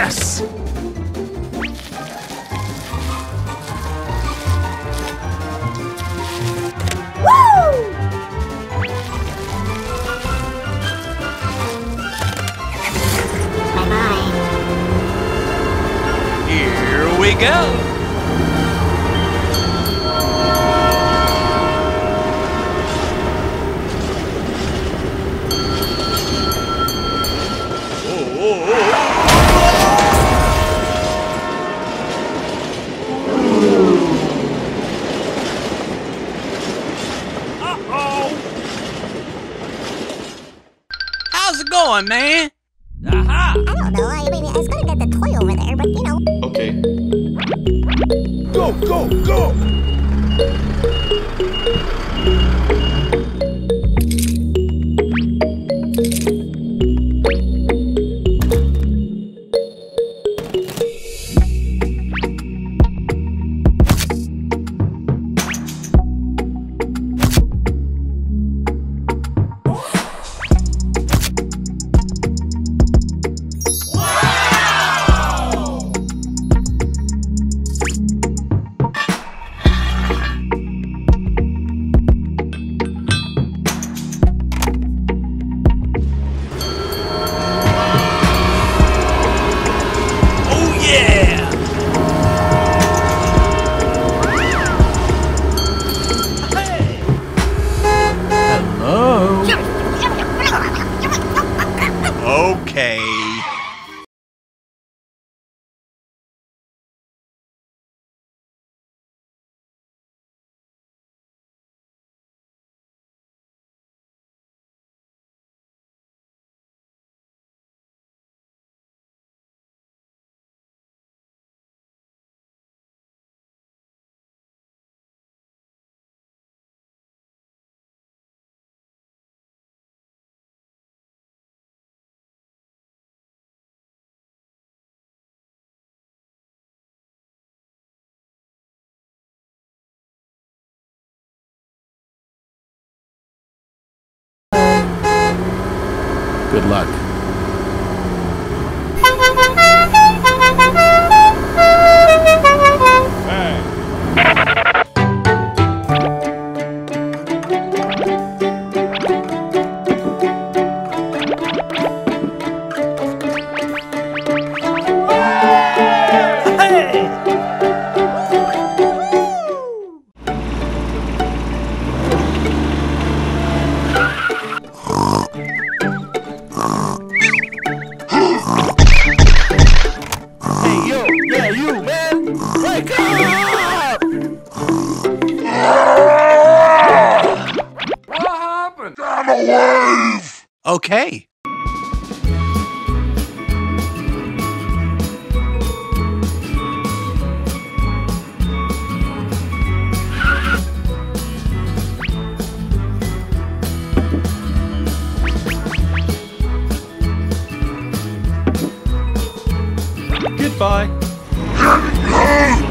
Yes! Man? Good luck. Okay. Goodbye.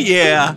Yeah.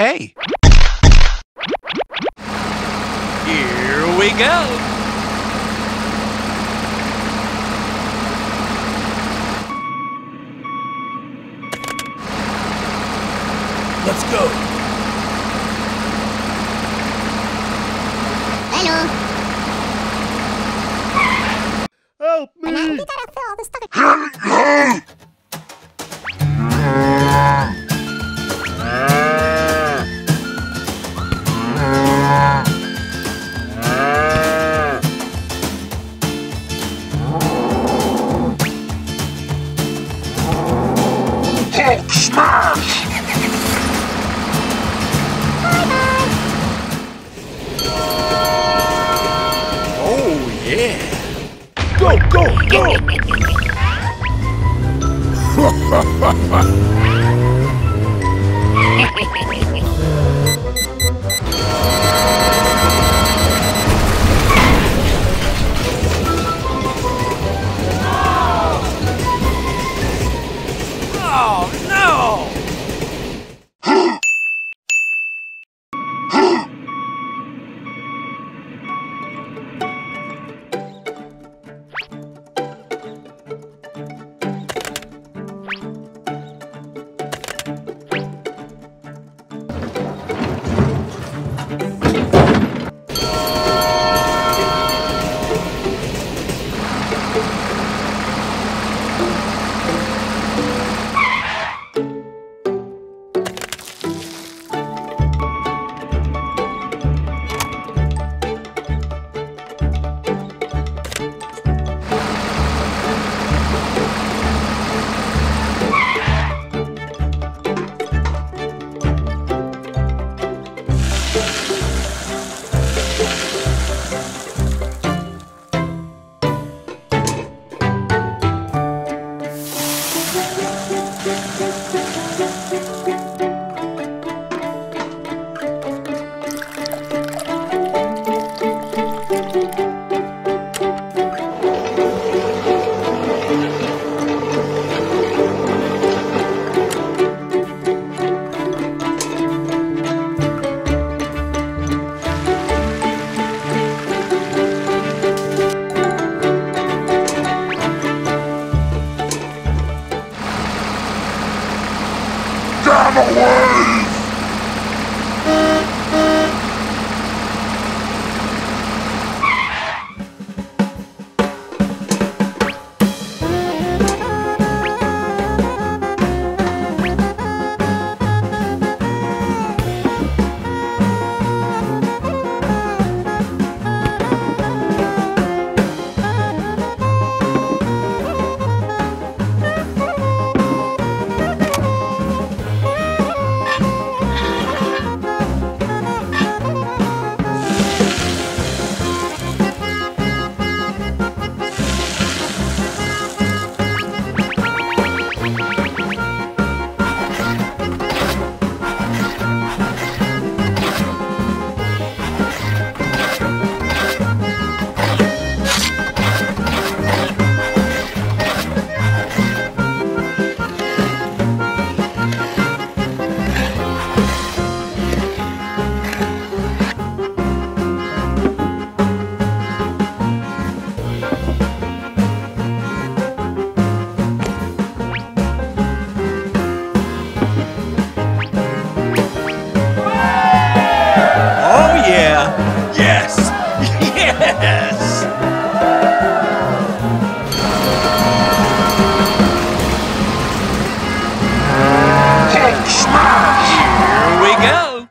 Okay. Here we go. Let's go!